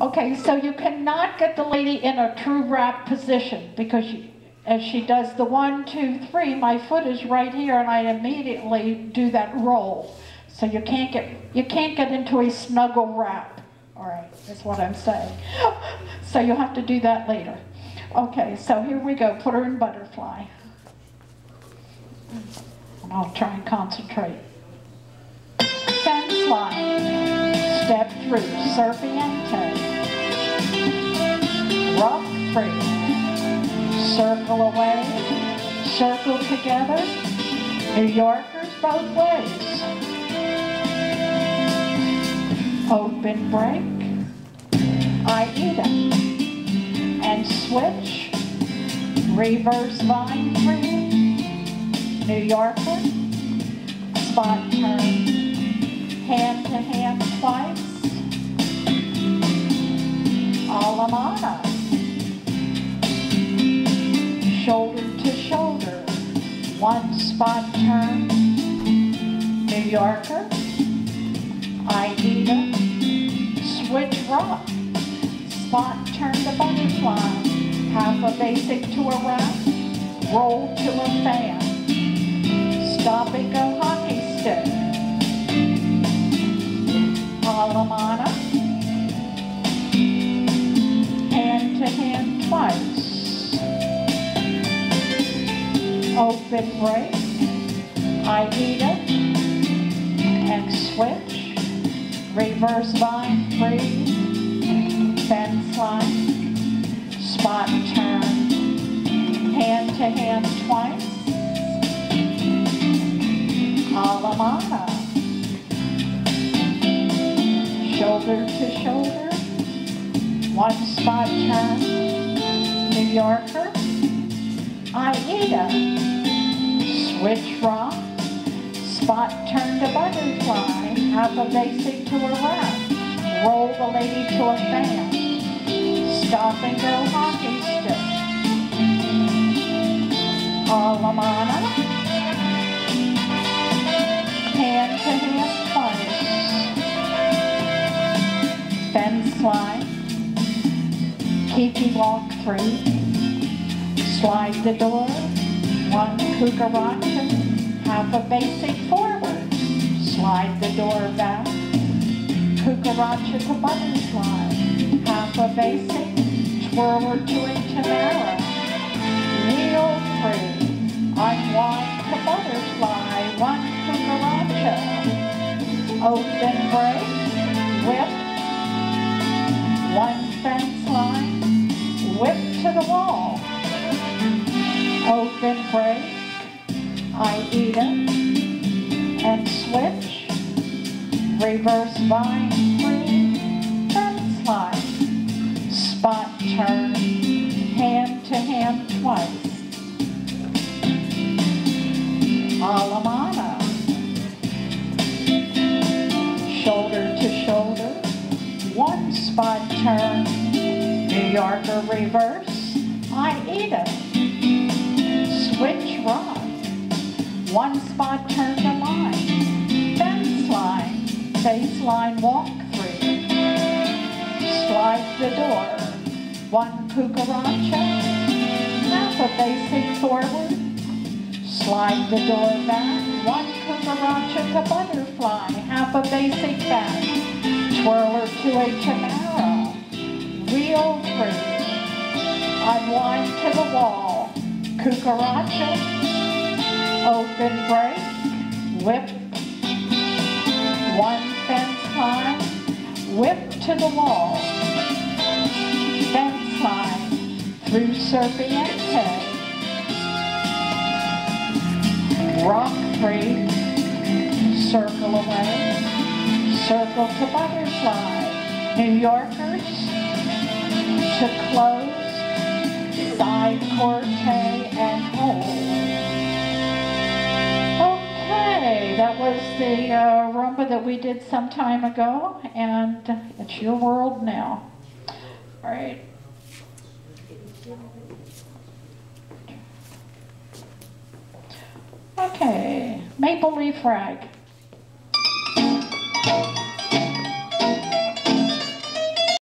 Okay, so you cannot get the lady in a true wrap position because she, as she does the one, two, three, my foot is right here and I immediately do that roll. So you can't get, you can't get into a snuggle wrap. All right, that's what I'm saying. So you'll have to do that later. Okay, so here we go. Put her in butterfly. And I'll try and concentrate. Fence line. Step through. Serpiente. Rock free. Circle away. Circle together. New Yorkers both ways. Open break. Aida. And switch. Reverse vine free. New Yorker, spot turn, hand to hand twice, Alemana, shoulder to shoulder, one spot turn, New Yorker, Aida, switch rock, spot turn to butterfly, half a basic to a wrap, roll to a fan, Open break. Aida. And switch. Reverse vine free. Bend slide. Spot turn. Hand to hand twice. Alemana. Shoulder to shoulder, one spot turn, New Yorker, Aida, switch rock, spot turn to butterfly, half a basic to a wrap, roll the lady to a fan, stop and go hockey stick, Alemana, hand to hand twice. Fence slide. Kiki walk through. Slide the door. One cucaracha. Half a basic forward. Slide the door back. Cucaracha to butterfly. Half a basic. Twirler to a tamara. Wheel through. Unwind to butterfly. One cucaracha. Open break, whip, one fence line, whip to the wall. Open break, Aida, and switch, reverse vine free, fence line, spot turn, hand to hand twice. Alemana. Shoulder to shoulder, one spot turn, New Yorker reverse, Aida. One spot turn to line, fence line, baseline walk through. Slide the door, one cucaracha, half a basic forward, Slide the door back, one cucaracha to butterfly, half a basic back, twirler to a tamara, wheel through, unwind to the wall, cucaracha, open break, whip, one fence line, whip to the wall, fence line, through serpiente, rock free, circle away, circle to butterfly, New Yorkers to close, side corte the uh, rumba that we did some time ago, and it's your world now. All right. Okay, Maple Leaf Rag.